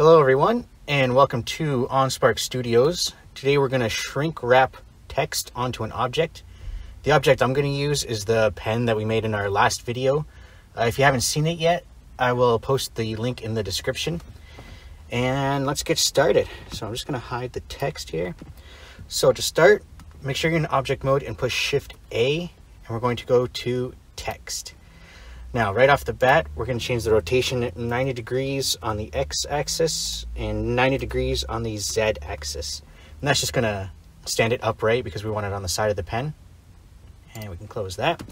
Hello everyone and welcome to OnSpark Studios. Today we're going to shrink wrap text onto an object. The object I'm going to use is the pen that we made in our last video. Uh, if you haven't seen it yet, I will post the link in the description. And let's get started. So I'm just going to hide the text here. So to start, make sure you're in object mode and push Shift A and we're going to go to text. Now, right off the bat, we're going to change the rotation at 90 degrees on the x-axis and 90 degrees on the z-axis. And that's just going to stand it upright because we want it on the side of the pen. And we can close that.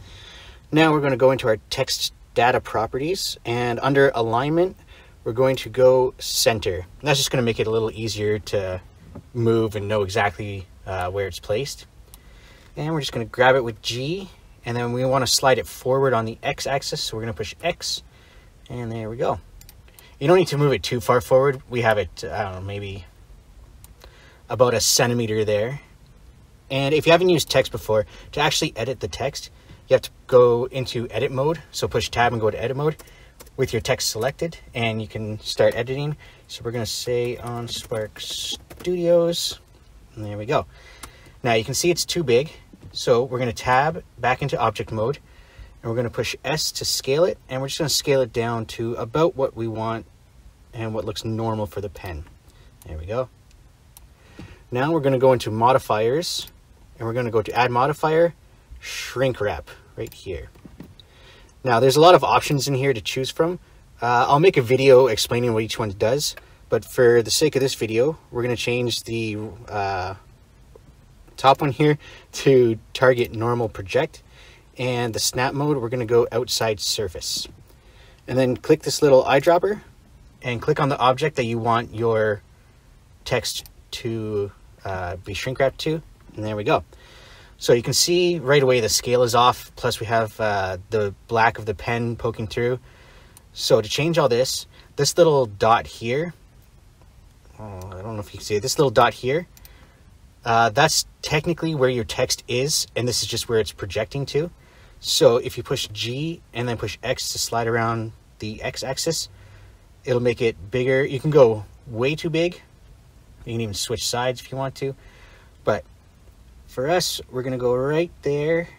Now we're going to go into our text data properties and under alignment, we're going to go center. And that's just going to make it a little easier to move and know exactly uh, where it's placed. And we're just going to grab it with G and then we want to slide it forward on the x-axis so we're going to push x and there we go. You don't need to move it too far forward. We have it i don't know maybe about a centimeter there. And if you haven't used text before to actually edit the text you have to go into edit mode. So push tab and go to edit mode with your text selected and you can start editing. So we're going to say on spark studios and there we go. Now you can see it's too big so we're going to tab back into object mode and we're going to push S to scale it and we're just going to scale it down to about what we want and what looks normal for the pen. There we go. Now we're going to go into modifiers and we're going to go to add modifier, shrink wrap right here. Now there's a lot of options in here to choose from. Uh, I'll make a video explaining what each one does, but for the sake of this video, we're going to change the uh, top one here to target normal project. And the snap mode, we're going to go outside surface. And then click this little eyedropper and click on the object that you want your text to uh, be shrink wrapped to. And there we go. So you can see right away the scale is off. Plus we have uh, the black of the pen poking through. So to change all this, this little dot here, oh, I don't know if you can see it, this little dot here, uh, that's technically where your text is, and this is just where it's projecting to. So if you push G and then push X to slide around the X axis, it'll make it bigger. You can go way too big. You can even switch sides if you want to. But for us, we're going to go right there.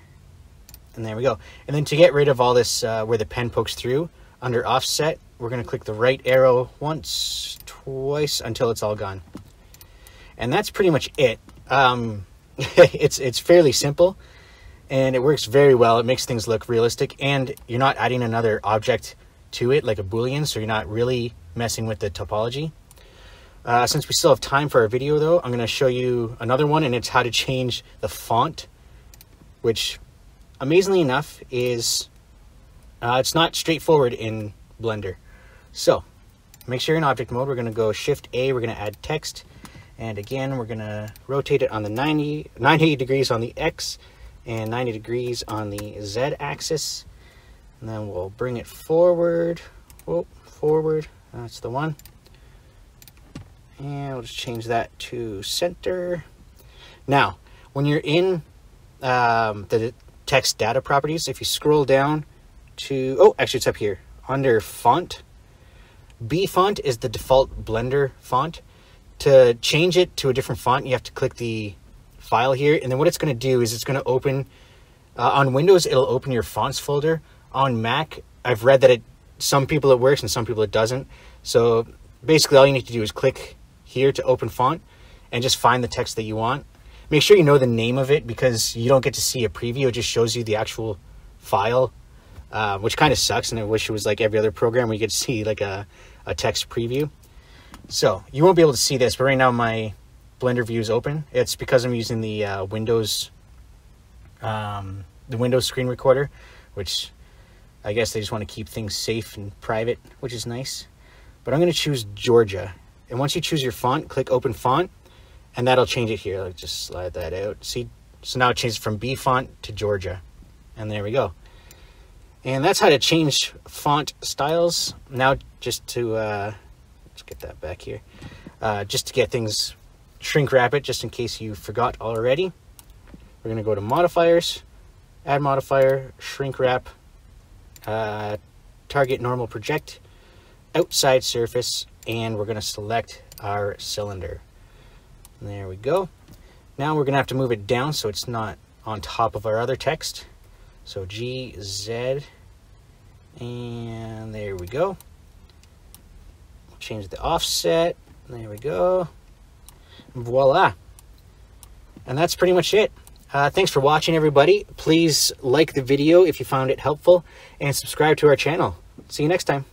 And there we go. And then to get rid of all this uh, where the pen pokes through, under offset, we're going to click the right arrow once, twice, until it's all gone. And that's pretty much it. Um, it's it's fairly simple, and it works very well. It makes things look realistic, and you're not adding another object to it like a boolean, so you're not really messing with the topology. Uh, since we still have time for our video, though, I'm going to show you another one, and it's how to change the font, which, amazingly enough, is uh, it's not straightforward in Blender. So, make sure you're in object mode. We're going to go Shift A. We're going to add text. And again, we're to rotate it on the 90, 90 degrees on the X and 90 degrees on the Z axis. And then we'll bring it forward. Whoa, forward. That's the one. And we'll just change that to center. Now, when you're in um, the text data properties, if you scroll down to, oh, actually it's up here, under font, B font is the default Blender font. To change it to a different font, you have to click the file here. And then what it's going to do is it's going to open, uh, on Windows, it'll open your fonts folder. On Mac, I've read that it, some people it works and some people it doesn't. So basically all you need to do is click here to open font and just find the text that you want. Make sure you know the name of it because you don't get to see a preview. It just shows you the actual file, uh, which kind of sucks. And I wish it was like every other program where you could see like a, a text preview. So you won't be able to see this, but right now my Blender view is open. It's because I'm using the uh, Windows, um, the Windows screen recorder, which I guess they just want to keep things safe and private, which is nice. But I'm going to choose Georgia. And once you choose your font, click Open Font, and that'll change it here. Let's just slide that out. See, so now it changes from B font to Georgia. And there we go. And that's how to change font styles. Now, just to uh, get that back here. Uh, just to get things shrink wrap it, just in case you forgot already. We're going to go to modifiers, add modifier, shrink wrap, uh, target normal project, outside surface, and we're going to select our cylinder. There we go. Now we're going to have to move it down so it's not on top of our other text. So G, Z, and there we go. Change the offset. There we go. Voila. And that's pretty much it. Uh, thanks for watching, everybody. Please like the video if you found it helpful and subscribe to our channel. See you next time.